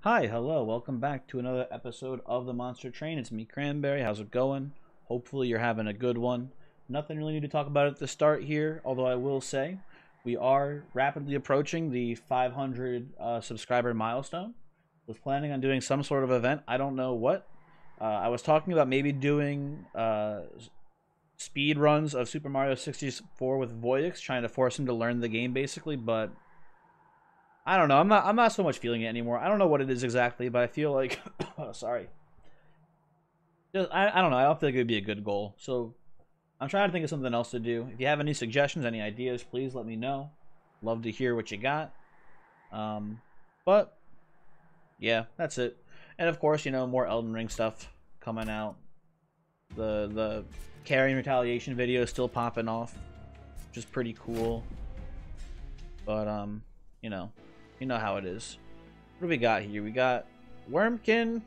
Hi, hello, welcome back to another episode of the Monster Train. It's me, Cranberry. How's it going? Hopefully, you're having a good one. Nothing really new to talk about at the start here, although I will say we are rapidly approaching the 500 uh, subscriber milestone. Was planning on doing some sort of event. I don't know what. Uh, I was talking about maybe doing uh, speed runs of Super Mario 64 with Voyix, trying to force him to learn the game basically, but I don't know. I'm not. I'm not so much feeling it anymore. I don't know what it is exactly, but I feel like, oh, sorry. Just, I I don't know. I don't feel like it would be a good goal. So I'm trying to think of something else to do. If you have any suggestions, any ideas, please let me know. Love to hear what you got. Um, but yeah, that's it. And of course, you know, more Elden Ring stuff coming out. The the carrying retaliation video is still popping off, which is pretty cool. But um, you know, you know how it is. What do we got here? We got Wurmkin,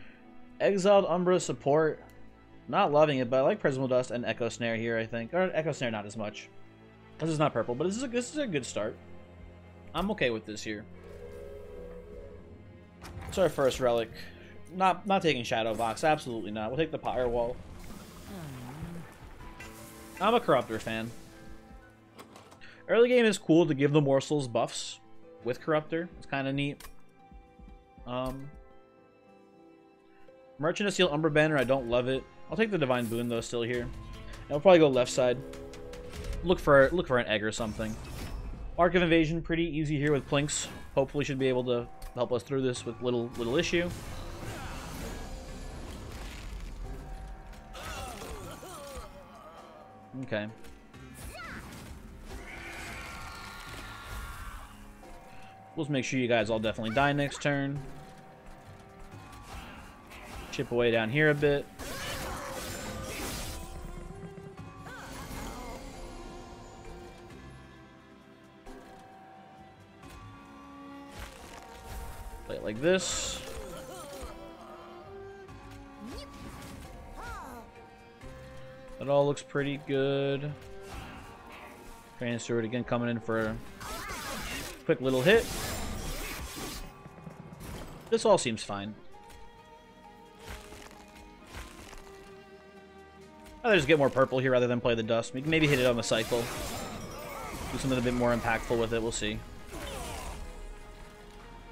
Exiled Umbra support. Not loving it, but I like Prismal Dust and Echo Snare here, I think. Or Echo Snare not as much. This is not purple, but this is a, this is a good start. I'm okay with this here. It's our first relic. Not not taking Shadow Box, absolutely not. We'll take the Pyre Wall. I'm a Corruptor fan. Early game is cool to give the morsels buffs with Corruptor. It's kind of neat. Um, Merchant of Steel Umber Banner, I don't love it. I'll take the Divine Boon though still here. And I'll probably go left side. Look for look for an egg or something. Arc of Invasion, pretty easy here with Plinks. Hopefully should be able to help us through this with little little issue. Okay. Let's make sure you guys all definitely die next turn. Chip away down here a bit. Play it like this. That all looks pretty good. Train Steward again coming in for a quick little hit. This all seems fine. I'd just get more purple here rather than play the dust. We can maybe hit it on the cycle. Do something a bit more impactful with it. We'll see.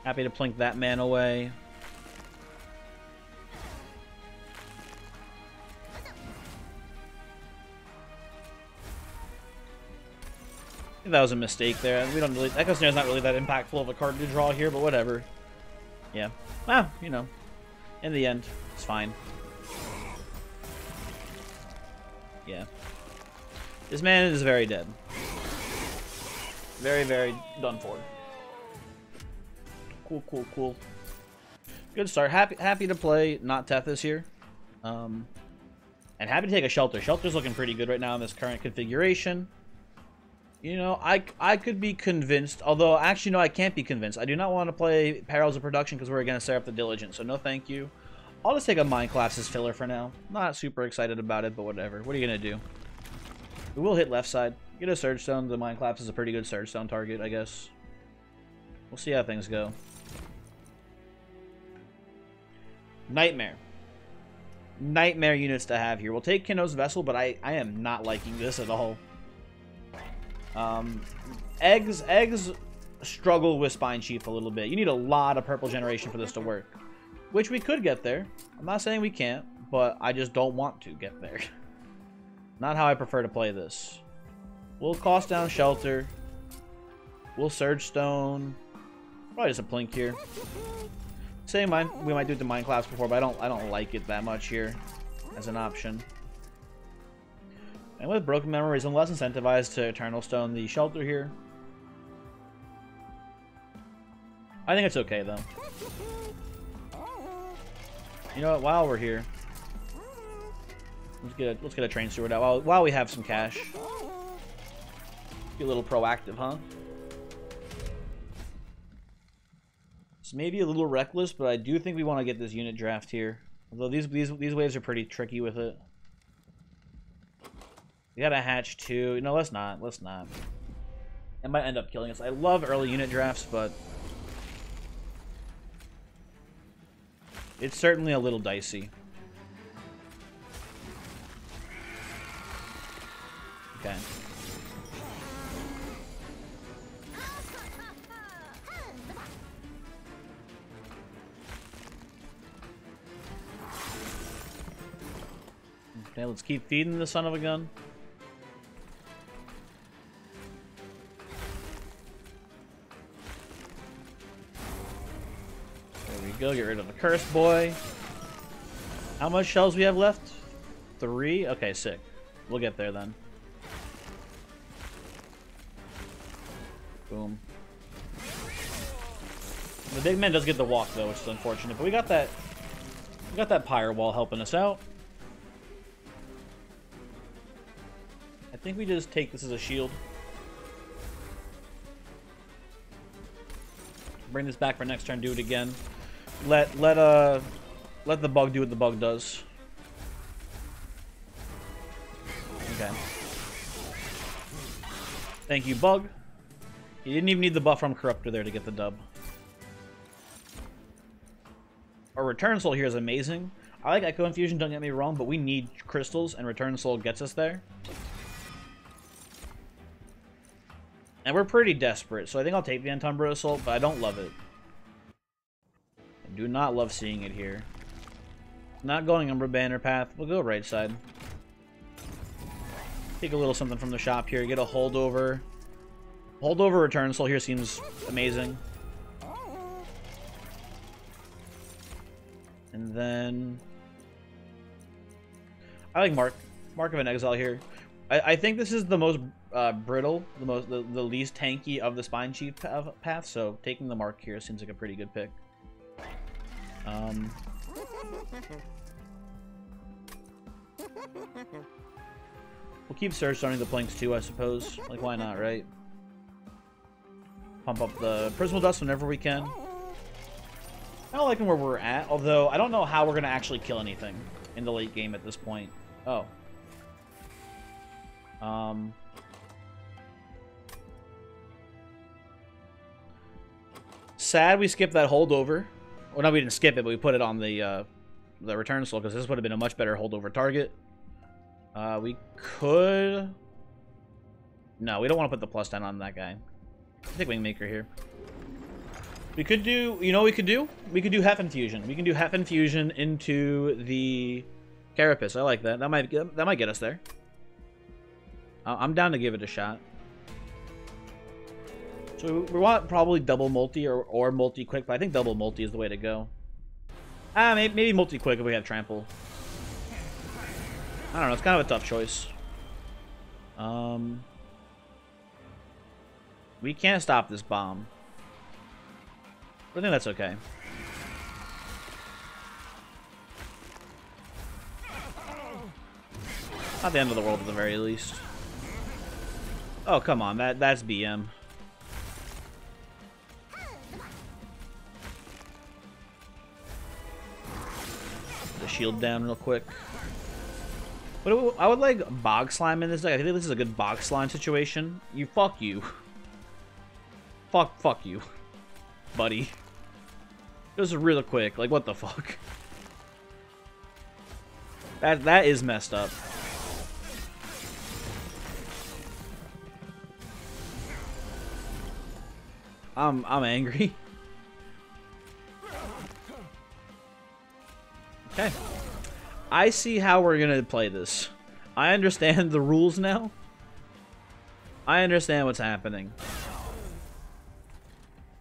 Happy to plink that man away. that was a mistake there. We don't really. Echo Snare's not really that impactful of a card to draw here, but whatever. Yeah. Well, you know, in the end, it's fine. Yeah. This man is very dead. Very, very done for. Cool, cool, cool. Good start. Happy, happy to play not Tethys here. Um, and happy to take a Shelter. Shelter's looking pretty good right now in this current configuration. You know, I, I could be convinced, although actually no, I can't be convinced. I do not want to play Perils of Production because we're going to set up the Diligence, so no thank you. I'll just take a Mind Collapse as filler for now. Not super excited about it, but whatever. What are you going to do? We will hit left side. Get a Surge Stone. The Mind Collapse is a pretty good Surge Stone target, I guess. We'll see how things go. Nightmare. Nightmare units to have here. We'll take Kinno's Vessel, but I, I am not liking this at all. Um, eggs, eggs struggle with Spine Chief a little bit. You need a lot of purple generation for this to work. Which we could get there. I'm not saying we can't, but I just don't want to get there. not how I prefer to play this. We'll cost down Shelter. We'll Surge Stone. Probably just a Plink here. Same we might do to Mind Collapse before, but I don't I don't like it that much here as an option. And with Broken Memories, I'm less incentivized to Eternal Stone the Shelter here. I think it's okay, though. You know what? While we're here, let's get a, let's get a train steward out while while we have some cash. Be a little proactive, huh? It's maybe a little reckless, but I do think we want to get this unit draft here. Although these these these waves are pretty tricky with it. We got a hatch too. No, let's not. Let's not. It might end up killing us. I love early unit drafts, but... It's certainly a little dicey. Okay. Okay, let's keep feeding the son of a gun. Get rid of the curse boy. How much shells we have left? Three? Okay, sick. We'll get there then. Boom. The big man does get the walk though, which is unfortunate, but we got that we got that pyre wall helping us out. I think we just take this as a shield. Bring this back for next turn, do it again. Let let uh let the bug do what the bug does. Okay. Thank you, bug. You didn't even need the buff from Corruptor there to get the dub. Our Return Soul here is amazing. I like Echo Infusion, don't get me wrong, but we need crystals, and Return Soul gets us there. And we're pretty desperate, so I think I'll take the Antumbra Assault, but I don't love it. Do not love seeing it here. Not going Umbra Banner path. We'll go right side. Take a little something from the shop here. Get a holdover. Holdover Return Soul here seems amazing. And then... I like Mark. Mark of an Exile here. I, I think this is the most uh, brittle, the most the, the least tanky of the Spine Chief path, so taking the Mark here seems like a pretty good pick. Um... We'll keep Surge starting the planks too, I suppose. Like, why not, right? Pump up the Prismal Dust whenever we can. I don't like where we're at, although I don't know how we're going to actually kill anything in the late game at this point. Oh. Um... Sad we skipped that holdover. Well, no, we didn't skip it, but we put it on the uh, the return soul because this would have been a much better holdover target. Uh, we could... No, we don't want to put the plus down on that guy. I think Wingmaker here. We could do... You know we could do? We could do Half Infusion. We can do Half Infusion into the Carapace. I like that. That might, that might get us there. I'm down to give it a shot. So we want probably double multi or, or multi-quick, but I think double multi is the way to go. Ah, maybe, maybe multi-quick if we have trample. I don't know, it's kind of a tough choice. Um, we can't stop this bomb. But I think that's okay. Not the end of the world at the very least. Oh, come on, that that's BM. The shield down real quick. But I would like Bog Slime in this deck. I think this is a good Bog Slime situation. You fuck you. fuck, fuck you. Buddy. Just real quick. Like, what the fuck? That That is messed up. I'm, I'm angry. Okay. I see how we're going to play this. I understand the rules now. I understand what's happening.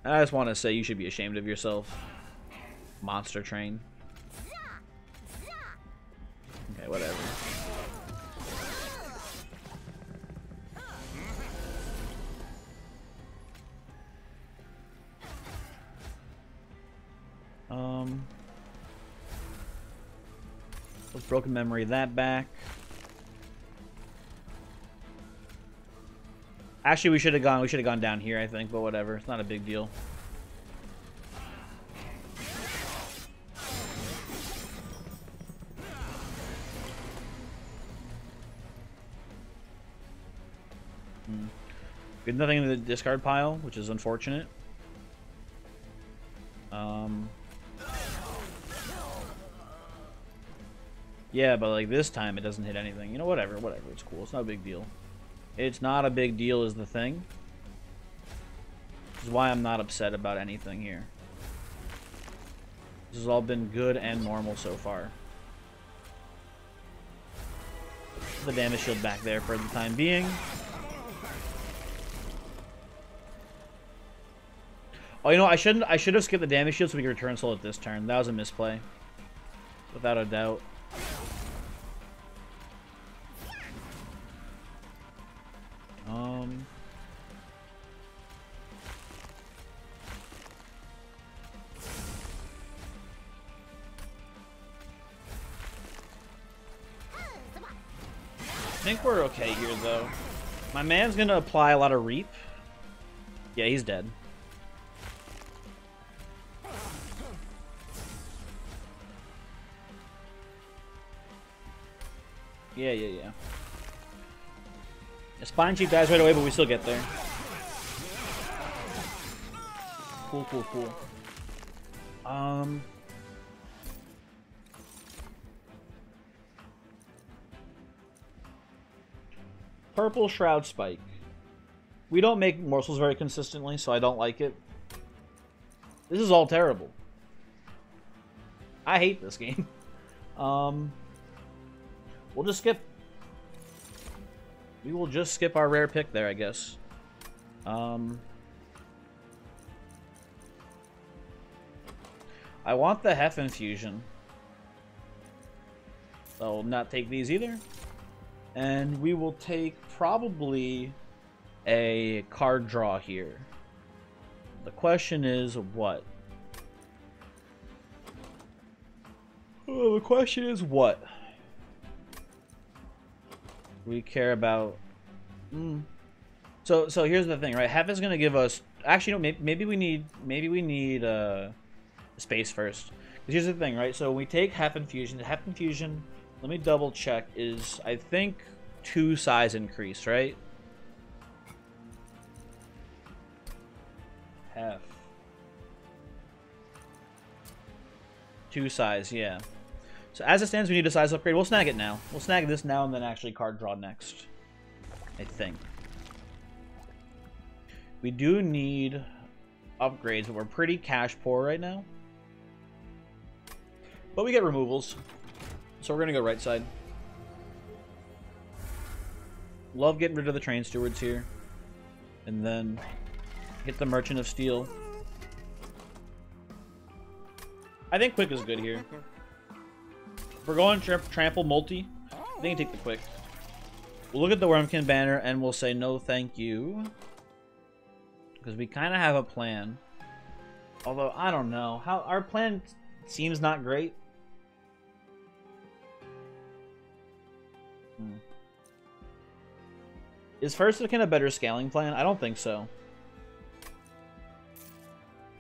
I just want to say you should be ashamed of yourself. Monster train. Okay, whatever. Um... Broken memory that back. Actually, we should have gone. We should have gone down here, I think, but whatever. It's not a big deal. Hmm. Nothing in the discard pile, which is unfortunate. Um, Yeah, but like this time it doesn't hit anything. You know, whatever, whatever. It's cool. It's not a big deal. It's not a big deal is the thing. This is why I'm not upset about anything here. This has all been good and normal so far. The damage shield back there for the time being. Oh, you know, I shouldn't. I should have skipped the damage shield so we could return soul at this turn. That was a misplay, without a doubt. Um. I think we're okay here, though. My man's gonna apply a lot of Reap. Yeah, he's dead. Yeah, yeah, yeah. The Spine Chief dies right away, but we still get there. Cool, cool, cool. Um... Purple Shroud Spike. We don't make morsels very consistently, so I don't like it. This is all terrible. I hate this game. Um, we'll just skip. We will just skip our rare pick there, I guess. Um, I want the Hef infusion. I'll not take these either. And we will take probably a card draw here. The question is what? The question is what? We care about. Mm. So so here's the thing, right? Hef is gonna give us. Actually, no. Maybe, maybe we need maybe we need uh, space first. Because here's the thing, right? So we take Hef infusion. Hef infusion. Let me double check. Is I think two size increase, right? Hef. Two size, yeah. So as it stands, we need a size upgrade. We'll snag it now. We'll snag this now and then actually card draw next. I think. We do need upgrades, but we're pretty cash poor right now. But we get removals. So we're going to go right side. Love getting rid of the train stewards here. And then get the Merchant of Steel. I think quick is good here. We're going tra trample multi, They think take the quick. We'll look at the Wurmkin banner and we'll say no thank you. Because we kind of have a plan. Although, I don't know. how Our plan seems not great. Hmm. Is Furstican a better scaling plan? I don't think so.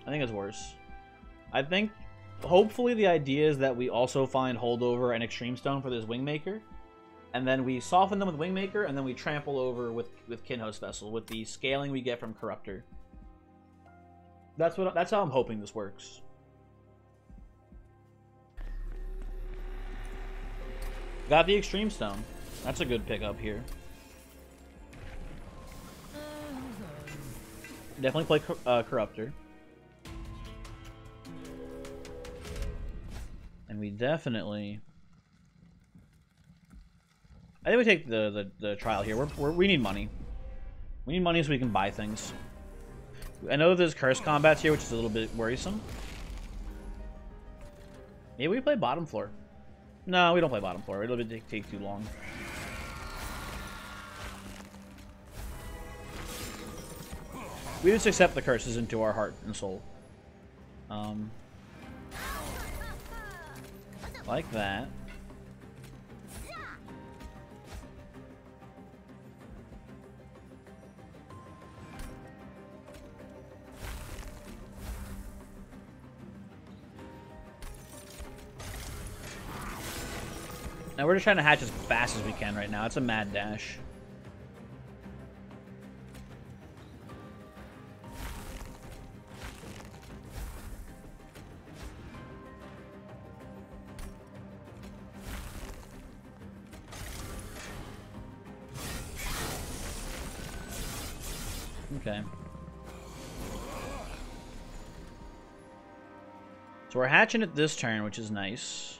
I think it's worse. I think, hopefully the idea is that we also find Holdover and Extreme Stone for this Wingmaker. And then we soften them with Wingmaker, and then we trample over with, with Kinhost Vessel, with the scaling we get from Corruptor. That's what. That's how I'm hoping this works. Got the Extreme Stone. That's a good pickup here. Definitely play uh, Corruptor. And we definitely... I think we take the, the, the trial here. We're, we're, we need money. We need money so we can buy things. I know there's curse combats here, which is a little bit worrisome. Maybe we play bottom floor. No, we don't play bottom floor. It'll take, take too long. We just accept the curses into our heart and soul. Um, like that. Now we're just trying to hatch as fast as we can right now. It's a mad dash. So we're hatching it this turn, which is nice.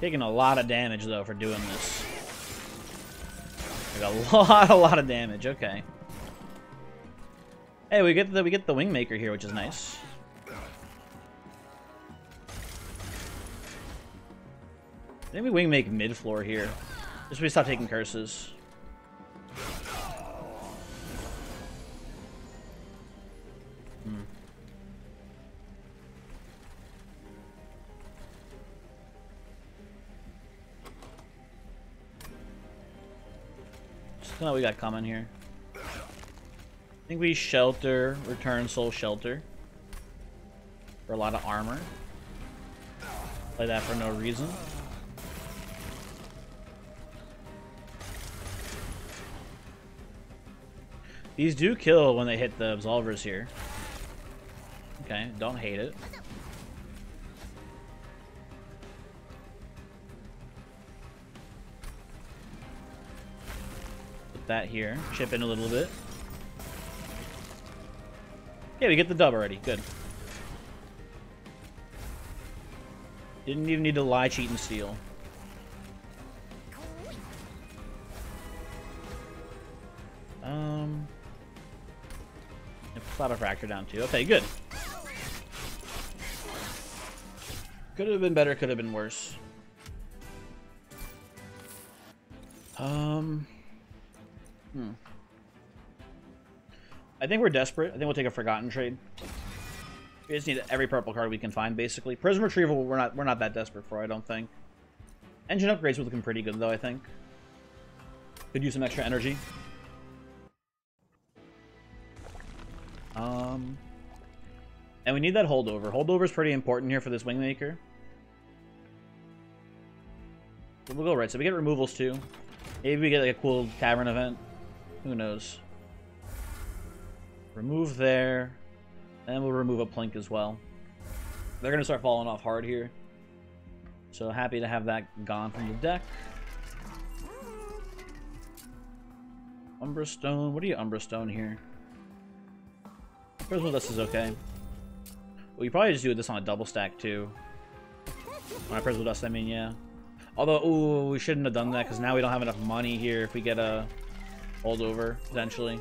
Taking a lot of damage, though, for doing this. Like a lot, a lot of damage. Okay. Hey, we get the we get the Wingmaker here, which is nice. Maybe Wing make mid floor here. Just we stop taking curses. Hmm. Just we got coming here. I think we shelter, return soul shelter. For a lot of armor. Play that for no reason. These do kill when they hit the absolvers here. Okay, don't hate it. Put that here. Chip in a little bit. Yeah, we get the dub already. Good. Didn't even need to lie, cheat, and steal. Down too. Okay, good. Could have been better, could have been worse. Um... Hmm. I think we're desperate. I think we'll take a Forgotten trade. We just need every purple card we can find, basically. Prism Retrieval, we're not we're not that desperate for, I don't think. Engine upgrades are looking pretty good, though, I think. Could use some extra energy. Um, and we need that holdover. Holdover is pretty important here for this Wingmaker. So we'll go right. So we get removals too. Maybe we get like a cool cavern event. Who knows? Remove there. And we'll remove a Plink as well. They're going to start falling off hard here. So happy to have that gone from the deck. Umbra Stone. What are you Umbra Stone here? Prismal Dust is okay. Well, you probably just do this on a double stack, too. When I Prismal Dust, I mean, yeah. Although, ooh, we shouldn't have done that, because now we don't have enough money here if we get a holdover, potentially.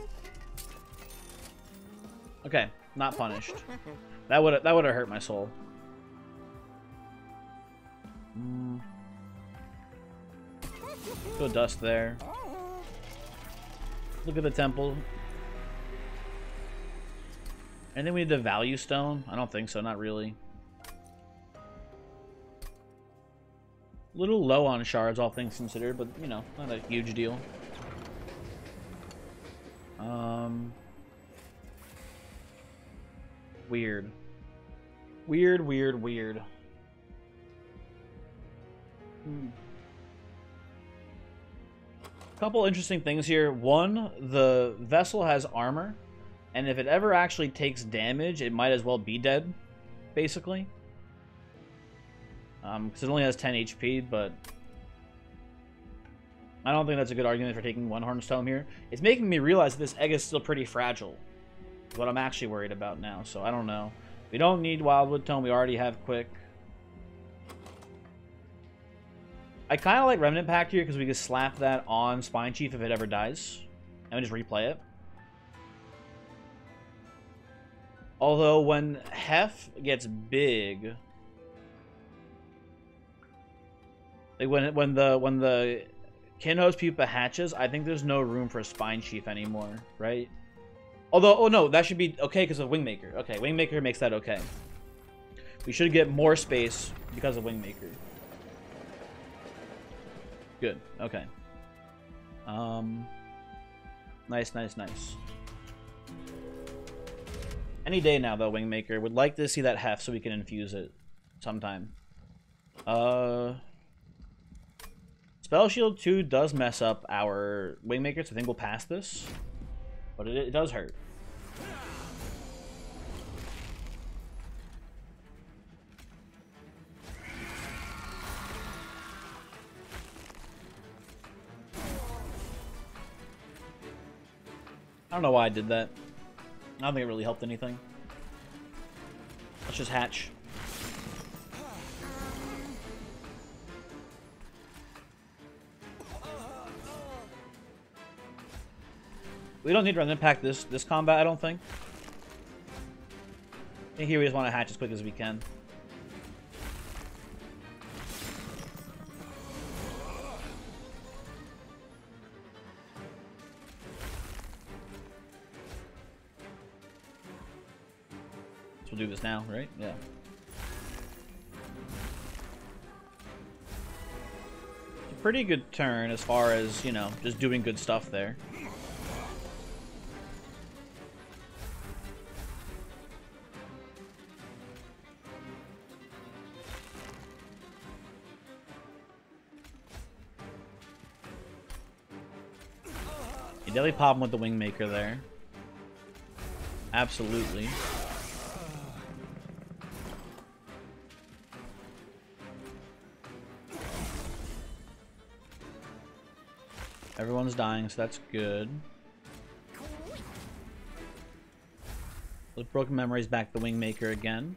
Okay, not punished. That would that would have hurt my soul. Mm. Go dust there. Look at the temple. And then we need the value stone? I don't think so, not really. A little low on shards, all things considered, but, you know, not a huge deal. Um... Weird. Weird, weird, weird. Hmm. Couple interesting things here. One, the vessel has armor. And if it ever actually takes damage, it might as well be dead, basically. Um, because it only has 10 HP, but... I don't think that's a good argument for taking one Hornstone here. It's making me realize this egg is still pretty fragile. What I'm actually worried about now, so I don't know. We don't need Wildwood Tome, we already have Quick. I kind of like Remnant Pact here because we can slap that on Spine Chief if it ever dies. And we just replay it. Although when Hef gets big, like when when the when the Kinho's pupa hatches, I think there's no room for a Spine Chief anymore, right? Although, oh no, that should be okay because of Wingmaker. Okay, Wingmaker makes that okay. We should get more space because of Wingmaker. Good. Okay. Um. Nice, nice, nice. Any day now, though, Wingmaker. Would like to see that heft so we can infuse it sometime. Uh, Spell Shield 2 does mess up our Wingmaker, so I think we'll pass this. But it, it does hurt. I don't know why I did that. I don't think it really helped anything. Let's just hatch. We don't need to run impact this this combat, I don't think. I think here we just want to hatch as quick as we can. This now, right? Yeah. It's a pretty good turn as far as, you know, just doing good stuff there. You definitely pop with the Wingmaker there. Absolutely. Everyone's dying, so that's good. With Broken Memories back the Wingmaker again.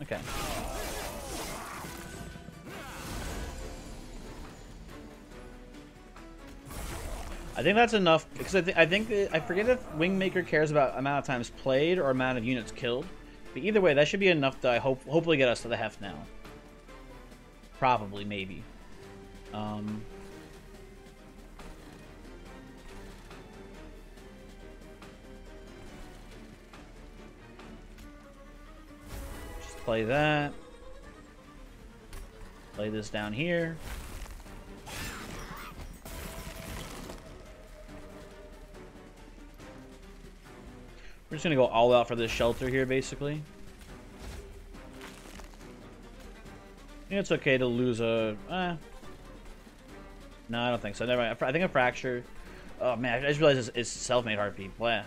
Okay. I think that's enough because I, th I think I forget if Wingmaker cares about amount of times played or amount of units killed. But either way, that should be enough to I hope hopefully get us to the heft now. Probably, maybe. Um, just play that. Play this down here. We're just gonna go all out for this shelter here, basically. It's okay to lose a... Eh. No, I don't think so. Never mind. I think a fracture... Oh, man, I just realized it's, self-made heartbeat. Blah.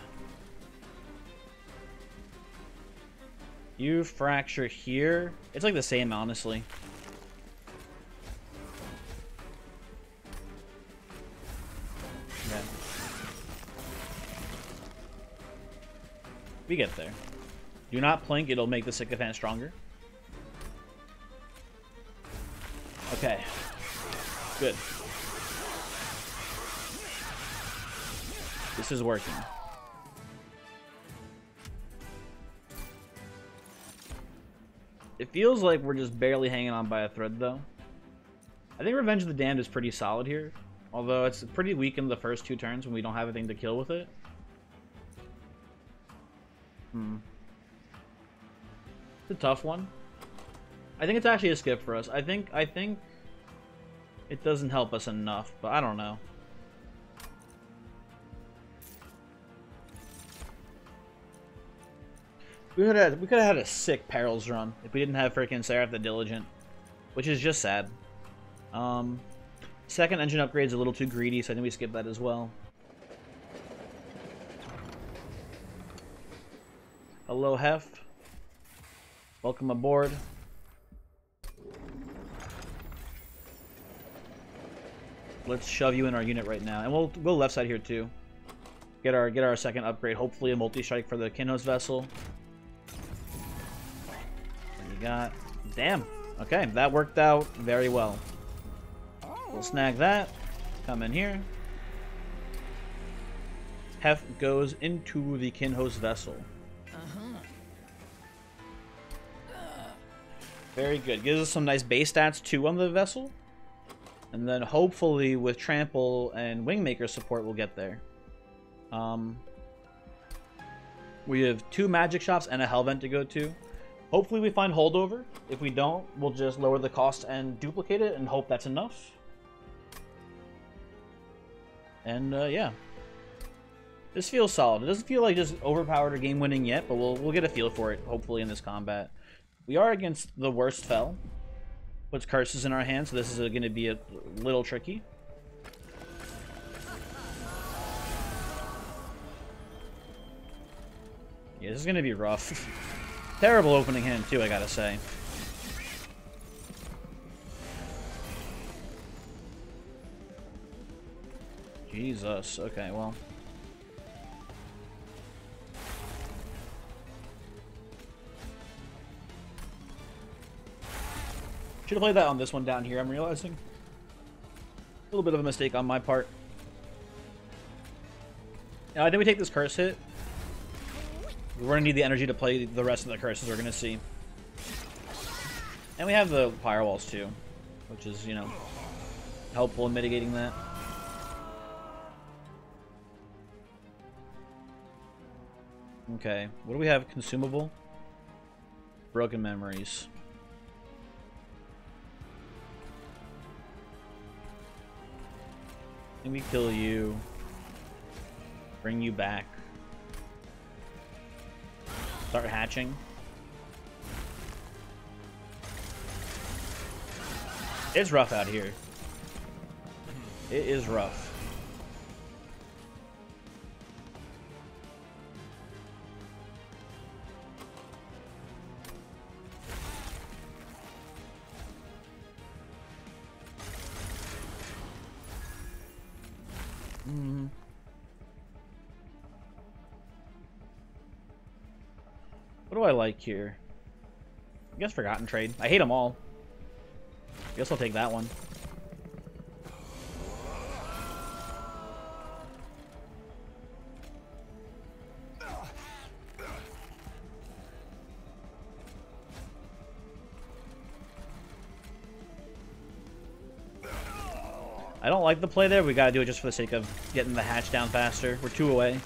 You fracture here. It's like the same, honestly. Okay. We get there. Do not plink, it'll make the sycophant stronger. Okay. Good. This is working. It feels like we're just barely hanging on by a thread, though. I think Revenge of the Damned is pretty solid here. Although it's pretty weak in the first two turns when we don't have anything to kill with it. Hmm. It's a tough one. I think it's actually a skip for us. I think I think it doesn't help us enough, but I don't know. We could have we could have had a sick perils run if we didn't have freaking Seraph the Diligent, which is just sad. Um, second engine upgrade is a little too greedy, so I think we skip that as well. Hello, Hef. Welcome aboard. Let's shove you in our unit right now. And we'll go left side here too. Get our get our second upgrade. Hopefully a multi-strike for the Kinhos vessel. What you got? Damn. Okay, that worked out very well. We'll snag that. Come in here. Hef goes into the Kinhos vessel. Uh-huh. Very good. Gives us some nice base stats too on the vessel. And then hopefully with Trample and Wingmaker support, we'll get there. Um, we have two magic shops and a Hellvent to go to. Hopefully we find holdover. If we don't, we'll just lower the cost and duplicate it and hope that's enough. And uh, yeah. This feels solid. It doesn't feel like just overpowered or game winning yet, but we'll we'll get a feel for it hopefully in this combat. We are against the worst fell, puts curses in our hands, so this is going to be a little tricky. Yeah, this is going to be rough. Terrible opening hand, too, I gotta say. Jesus. Okay, well. Should have played that on this one down here, I'm realizing. A little bit of a mistake on my part. Uh, did we take this curse hit? We're going to need the energy to play the rest of the curses we're going to see. And we have the firewalls too, which is, you know, helpful in mitigating that. Okay, what do we have consumable? Broken memories. We kill you? Bring you back. Start hatching. It's rough out here. It is rough. Like here? I guess Forgotten Trade. I hate them all. I guess I'll take that one. I don't like the play there. We gotta do it just for the sake of getting the hatch down faster. We're two away.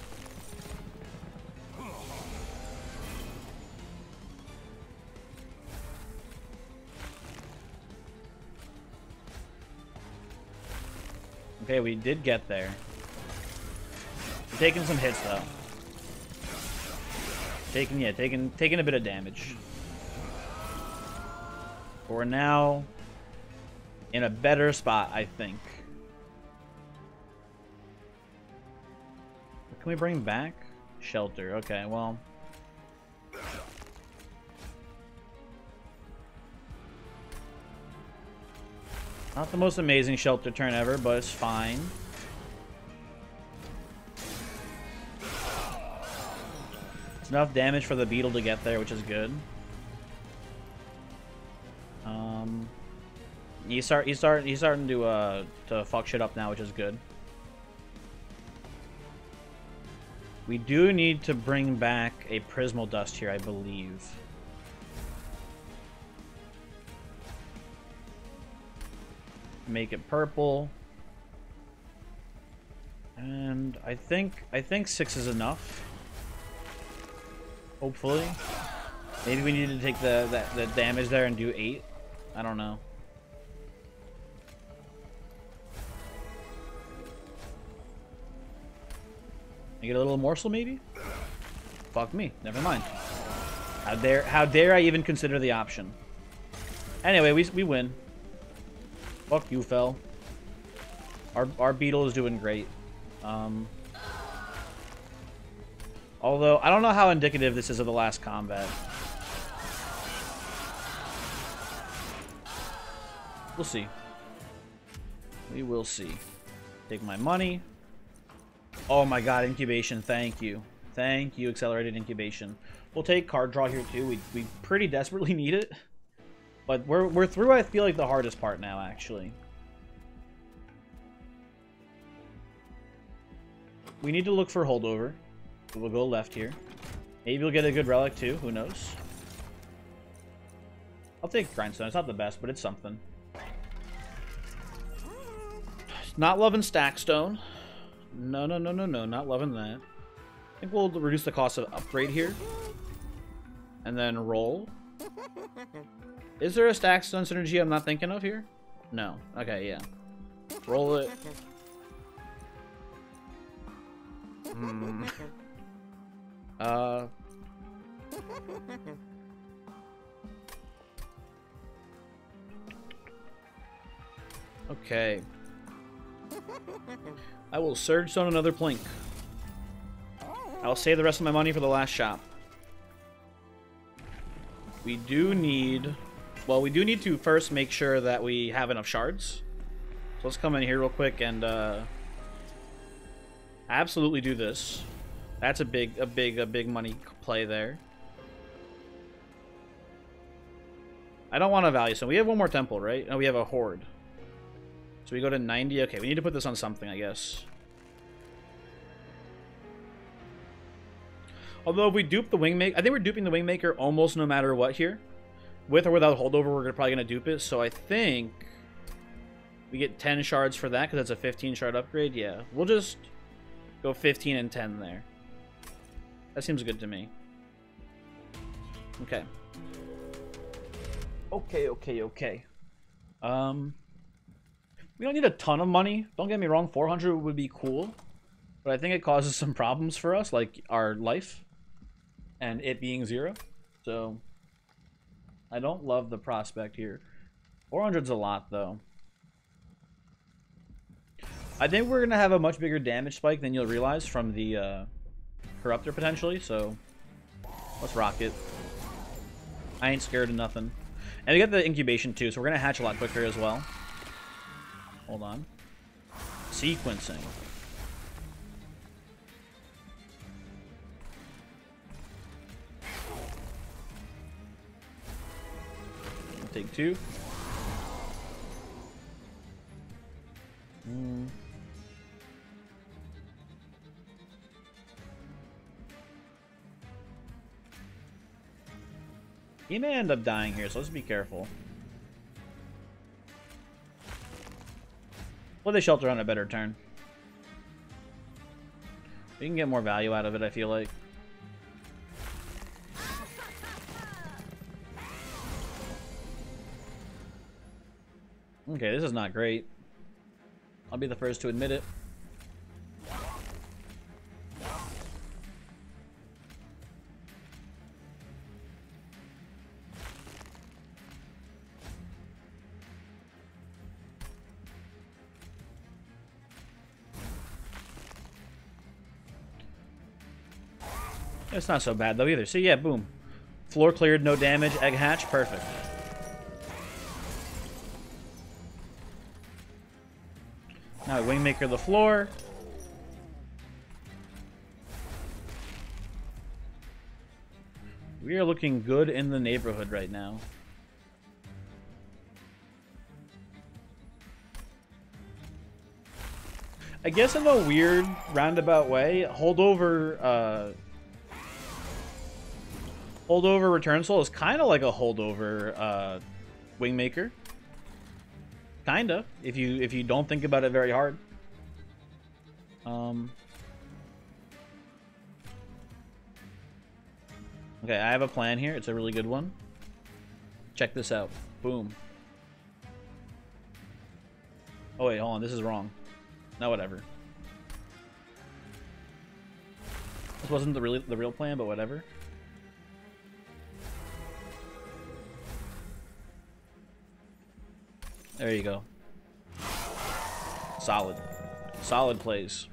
We did get there. We're taking some hits though. Taking yeah, taking taking a bit of damage. But we're now in a better spot, I think. Can we bring back? Shelter. Okay, well. Not the most amazing shelter turn ever, but it's fine. It's enough damage for the beetle to get there, which is good. Um, he's start he's start he's starting to uh to fuck shit up now, which is good. We do need to bring back a Prismal Dust here, I believe. Make it purple. And I think I think six is enough. Hopefully. Maybe we need to take the, the, the damage there and do eight. I don't know. I get a little morsel, maybe? Fuck me. Never mind. How dare, how dare I even consider the option? Anyway, we, we win. Fuck you, fell. Our, our beetle is doing great. Um, although, I don't know how indicative this is of the last combat. We'll see. We will see. Take my money. Oh my god, incubation, thank you. Thank you, accelerated incubation. We'll take card draw here too. We, we pretty desperately need it. But we're, we're through, I feel like, the hardest part now, actually. We need to look for holdover. We'll go left here. Maybe we'll get a good relic too, who knows. I'll take grindstone. It's not the best, but it's something. Not loving stackstone. No, no, no, no, no. Not loving that. I think we'll reduce the cost of upgrade here. And then roll. Is there a stack stone synergy I'm not thinking of here? No. Okay, yeah. Roll it. Hmm. Uh. Okay. I will surge on another plink. I'll save the rest of my money for the last shop. We do need... Well, we do need to first make sure that we have enough shards. So let's come in here real quick and uh, Absolutely do this. That's a big, a big, a big money play there. I don't want to value so we have one more temple, right? No, we have a horde. So we go to 90. Okay, we need to put this on something, I guess. Although if we dupe the Wingmaker, I think we're duping the Wingmaker almost no matter what here. With or without holdover, we're probably going to dupe it. So I think we get 10 shards for that because that's a 15 shard upgrade. Yeah, we'll just go 15 and 10 there. That seems good to me. Okay. Okay, okay, okay. Um, we don't need a ton of money. Don't get me wrong, 400 would be cool. But I think it causes some problems for us, like our life. And it being zero. So, I don't love the prospect here. 400's a lot, though. I think we're going to have a much bigger damage spike than you'll realize from the uh, Corruptor, potentially. So, let's rock it. I ain't scared of nothing. And we got the incubation too, so we're going to hatch a lot quicker as well. Hold on. Sequencing. Take two. Hmm. He may end up dying here, so let's be careful. Well, they shelter on a better turn. We can get more value out of it, I feel like. Okay, this is not great. I'll be the first to admit it. It's not so bad though either. See, yeah, boom. Floor cleared, no damage, egg hatch, perfect. Wingmaker the floor. We are looking good in the neighborhood right now. I guess in a weird roundabout way, holdover uh, holdover return soul is kind of like a holdover uh, wingmaker. Kinda, if you if you don't think about it very hard. Um. Okay, I have a plan here. It's a really good one. Check this out. Boom. Oh wait, hold on. This is wrong. No, whatever. This wasn't the really the real plan, but whatever. There you go. Solid. Solid plays.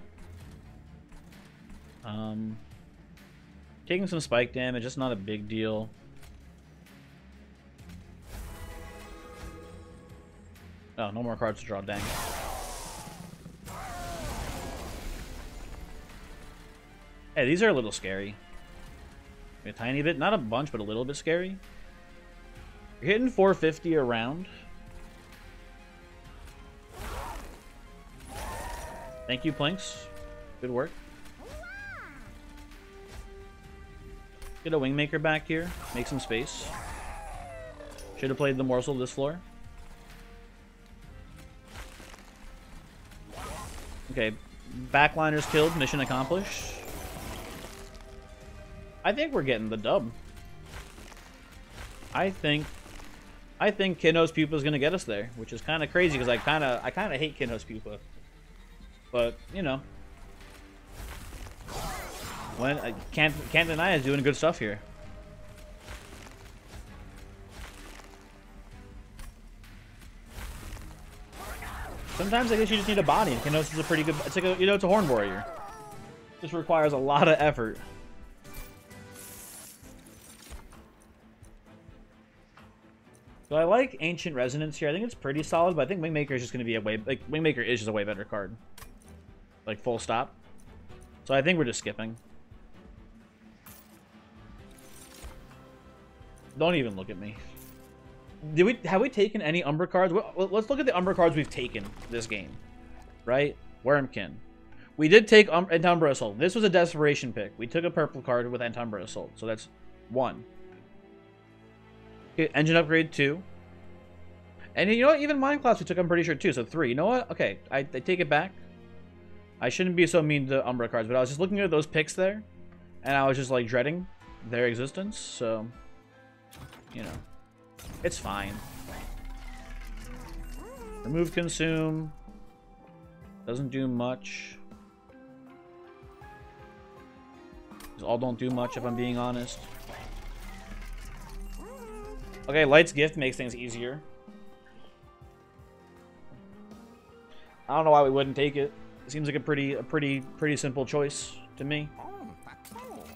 Um, taking some spike damage, it's not a big deal. Oh, no more cards to draw, dang Hey, these are a little scary. A tiny bit, not a bunch, but a little bit scary. You're hitting 450 around. Thank you, Planks. Good work. Get a Wingmaker back here. Make some space. Should have played the morsel this floor. Okay, backliners killed. Mission accomplished. I think we're getting the dub. I think I think Kinho's Pupa is gonna get us there, which is kind of crazy because I kind of I kind of hate Kinho's Pupa. But, you know. When I can't can't deny is doing good stuff here. Sometimes I guess you just need a body. Kinos is a pretty good. It's like a you know it's a horn warrior. Just requires a lot of effort. So I like Ancient Resonance here. I think it's pretty solid, but I think Wingmaker is just going to be a way like Wingmaker is just a way better card. Like, full stop. So I think we're just skipping. Don't even look at me. Did we have we taken any Umbra cards? Let's look at the Umbra cards we've taken this game. Right? Wurmkin. We did take um, Entumbra Assault. This was a desperation pick. We took a purple card with Entumbra Assault. So that's one. Okay, engine upgrade two. And you know what? Even Mind Clasp we took, I'm pretty sure, too. So three. You know what? Okay, I, I take it back. I shouldn't be so mean to Umbra cards, but I was just looking at those picks there. And I was just, like, dreading their existence. So, you know. It's fine. Remove Consume. Doesn't do much. These all don't do much, if I'm being honest. Okay, Light's Gift makes things easier. I don't know why we wouldn't take it. It seems like a pretty, a pretty, pretty simple choice to me.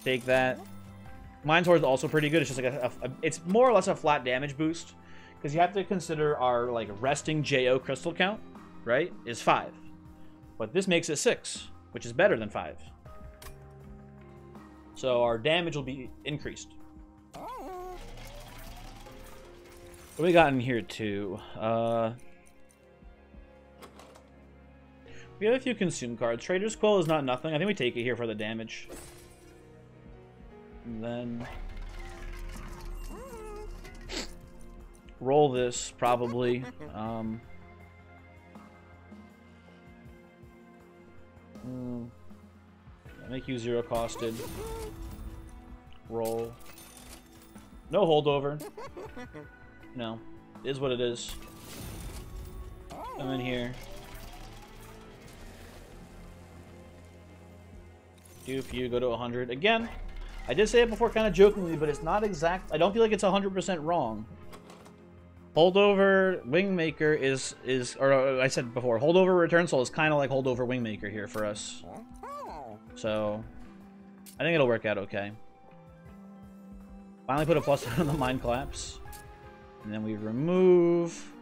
Take that. Sword is also pretty good. It's just like a, a, a, it's more or less a flat damage boost because you have to consider our like resting Jo crystal count, right? Is five, but this makes it six, which is better than five. So our damage will be increased. What we got in here too? Uh, we have a few consume cards. Trader's Quill is not nothing. I think we take it here for the damage. And then roll this probably. Um, mm, make you zero costed. Roll. No holdover. No. Is what it is. Come in here. Do a few, go to 100. Again, I did say it before kind of jokingly, but it's not exact. I don't feel like it's 100% wrong. Holdover Wingmaker is, is or uh, I said before, Holdover Return Soul is kind of like Holdover Wingmaker here for us. So, I think it'll work out okay. Finally put a plus on the Mind Collapse. And then we remove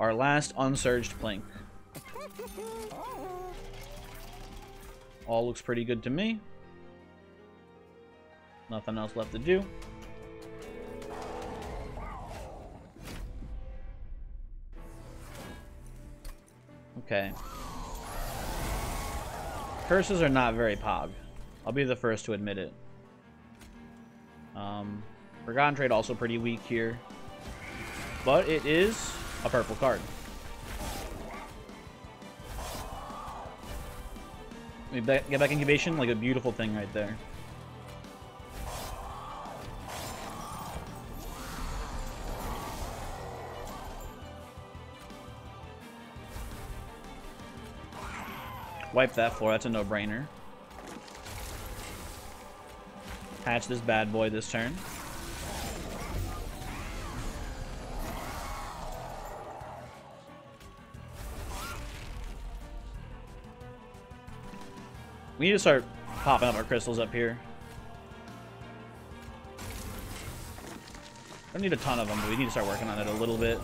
our last unsurged Plink. All looks pretty good to me. Nothing else left to do. Okay. Curses are not very pog. I'll be the first to admit it. Um, Forgotten Trade also pretty weak here. But it is a purple card. Get back incubation, like a beautiful thing right there. Wipe that floor, that's a no-brainer. Hatch this bad boy this turn. We need to start popping up our crystals up here. Don't need a ton of them, but we need to start working on it a little bit.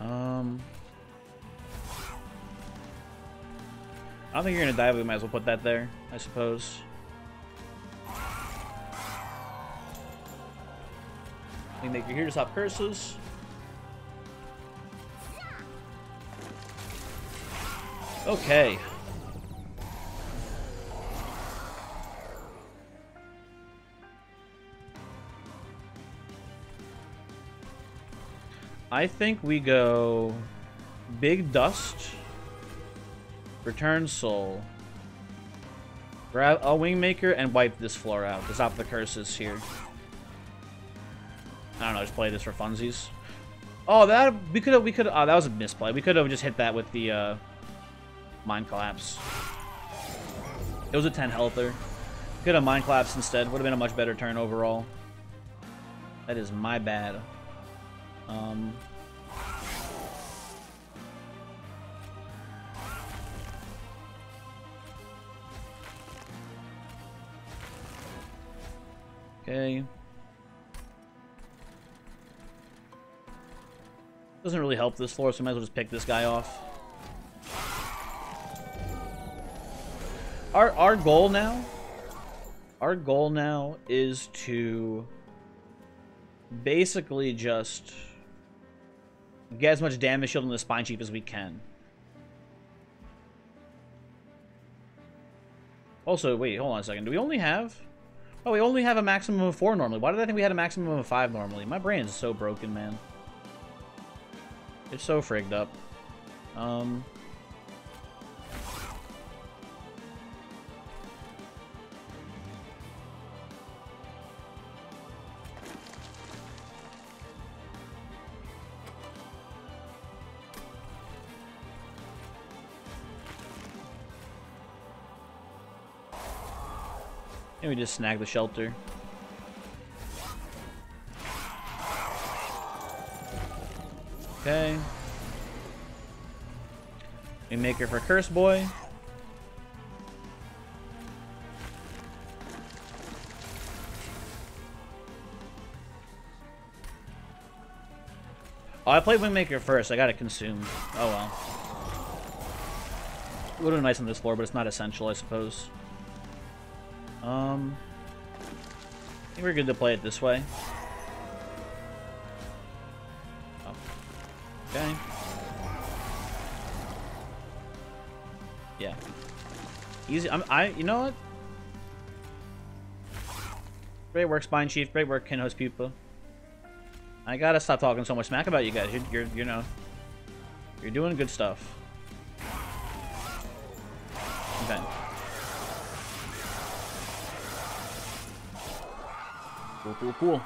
Um, I don't think you're gonna die, but we might as well put that there, I suppose. We make your here to stop curses. Okay. I think we go Big Dust, Return Soul, grab a Wingmaker, and wipe this floor out to stop the curses here. I don't know, just play this for funsies. Oh, that we could have we could oh that was a misplay. We could have just hit that with the uh Mind Collapse. It was a 10 healther. Could have Mind Collapse instead. Would have been a much better turn overall. That is my bad. Um... Okay. Doesn't really help this floor, so I might as well just pick this guy off. Our our goal now our goal now is to basically just get as much damage shield on the spine chief as we can. Also, wait, hold on a second. Do we only have... Oh, we only have a maximum of four normally. Why did I think we had a maximum of five normally? My brain is so broken, man. It's so frigged up. Um... And we just snag the shelter. Okay. We make her for Curse Boy. Oh, I played Wingmaker first. I got it consumed. Oh well. It would have been nice on this floor, but it's not essential, I suppose. Um, I think we're good to play it this way. Oh. Okay. Yeah. Easy. I'm, I. You know what? Great work, Spine Chief. Great work, Kinho's Pupa. I gotta stop talking so much smack about you guys. You're, you're, you know, you're doing good stuff. Okay. Cool, cool, cool.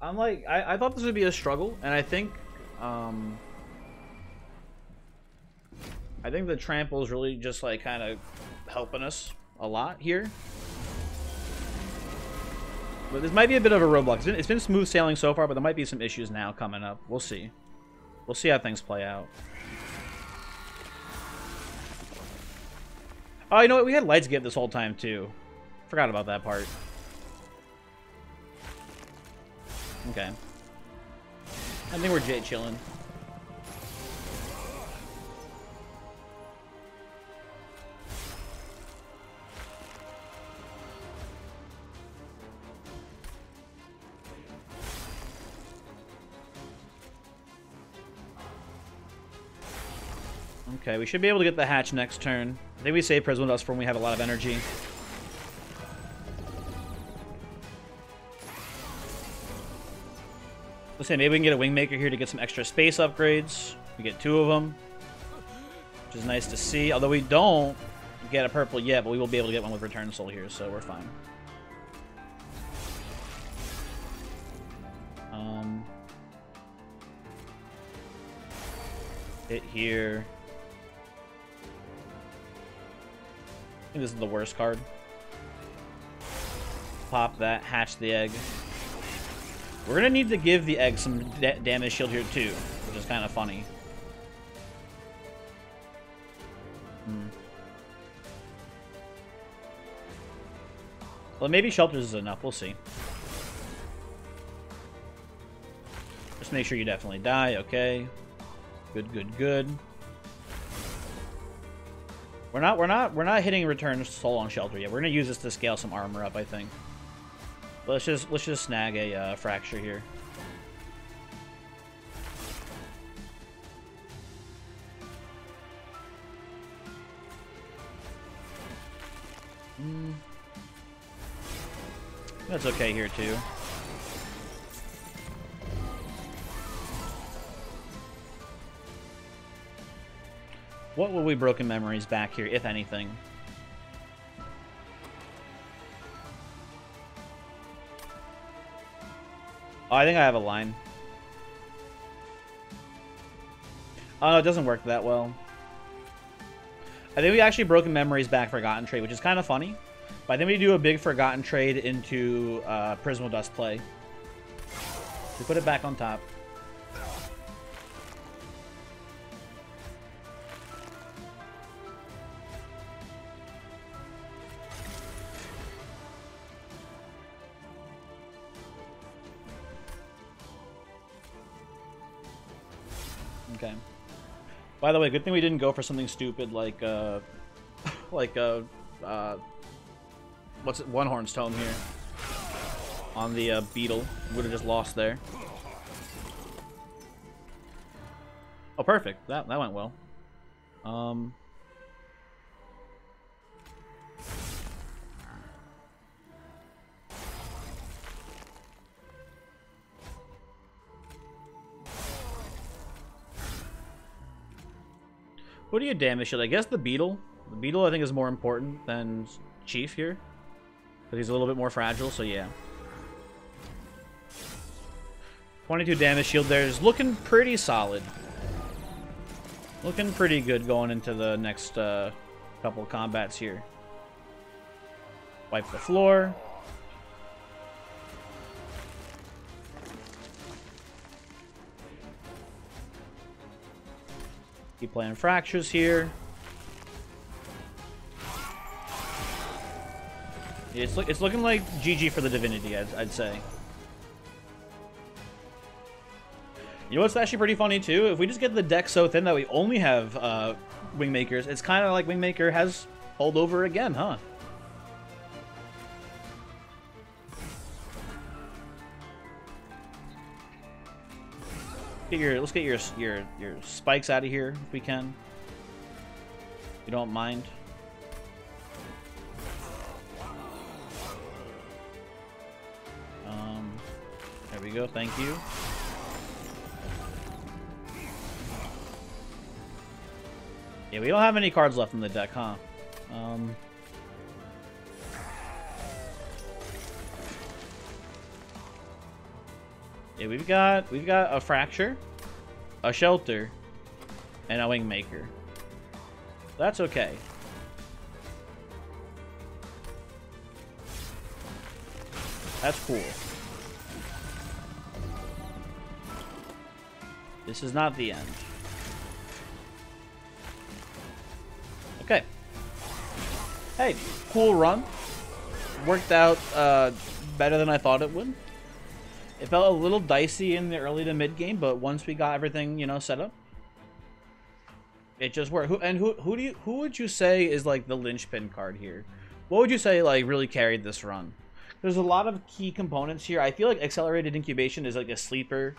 I'm like, I, I thought this would be a struggle, and I think, um, I think the trample is really just like kind of helping us a lot here. But this might be a bit of a roadblock. It's been, it's been smooth sailing so far, but there might be some issues now coming up. We'll see. We'll see how things play out. Oh, you know what? We had lights get this whole time, too. Forgot about that part. Okay. I think we're J chilling. Okay, we should be able to get the hatch next turn. I think we save Prism Dust for when we have a lot of energy. Let's say maybe we can get a Wingmaker here to get some extra space upgrades. We get two of them, which is nice to see. Although we don't get a purple yet, but we will be able to get one with Return Soul here, so we're fine. Um, hit here. This is the worst card. Pop that, hatch the egg. We're gonna need to give the egg some da damage shield here too, which is kind of funny. Hmm. Well, maybe shelters is enough. We'll see. Just make sure you definitely die. Okay. Good, good, good. We're not we're not we're not hitting return soul on shelter yet. We're gonna use this to scale some armor up, I think. Let's just let's just snag a uh, fracture here. Mm. That's okay here too. What will we broken memories back here, if anything? Oh, I think I have a line. Oh, it doesn't work that well. I think we actually broken memories back Forgotten Trade, which is kind of funny. But I think we do a big Forgotten Trade into uh, Prismal Dust play. We put it back on top. By the way, good thing we didn't go for something stupid like, uh, like, uh, uh, what's it, One Horn's Tome here. On the, uh, Beetle. Would have just lost there. Oh, perfect. That, that went well. Um... What do you damage shield? I guess the Beetle. The Beetle I think is more important than Chief here. Because he's a little bit more fragile, so yeah. 22 damage shield there is looking pretty solid. Looking pretty good going into the next uh, couple combats here. Wipe the floor. Keep playing fractures here. It's, it's looking like GG for the Divinity, I'd, I'd say. You know what's actually pretty funny too? If we just get the deck so thin that we only have uh, Wingmakers, it's kind of like Wingmaker has pulled over again, huh? Get your, let's get your your your spikes out of here if we can. If you don't mind. Um, there we go. Thank you. Yeah, we don't have any cards left in the deck, huh? Um, yeah, we've got we've got a fracture, a shelter, and a wing maker. That's okay. That's cool. This is not the end. Okay. Hey, cool run. Worked out uh, better than I thought it would. It felt a little dicey in the early to mid game, but once we got everything, you know, set up, it just worked. Who, and who who do you who would you say is like the linchpin card here? What would you say like really carried this run? There's a lot of key components here. I feel like accelerated incubation is like a sleeper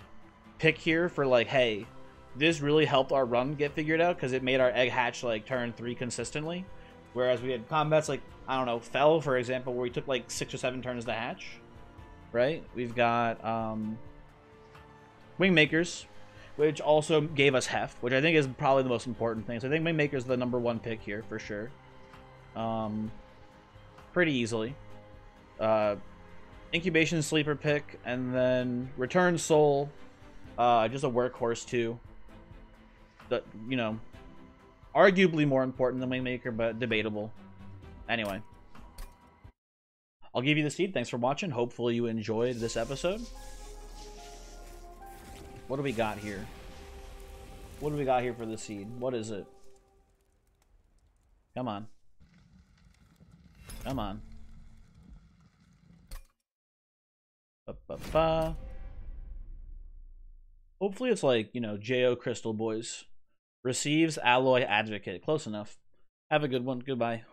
pick here for like, hey, this really helped our run get figured out because it made our egg hatch like turn three consistently. Whereas we had combats like, I don't know, Fell, for example, where we took like six or seven turns to hatch. Right? We've got um, Wingmakers, which also gave us Heft, which I think is probably the most important thing. So I think Wingmaker's the number one pick here for sure. Um, pretty easily. Uh, Incubation Sleeper pick, and then Return Soul, uh, just a workhorse too that you know, arguably more important than Wingmaker, but debatable. Anyway. I'll give you the seed. Thanks for watching. Hopefully you enjoyed this episode. What do we got here? What do we got here for the seed? What is it? Come on. Come on. Ba -ba -ba. Hopefully it's like, you know, J.O. Crystal Boys. Receives Alloy Advocate. Close enough. Have a good one. Goodbye.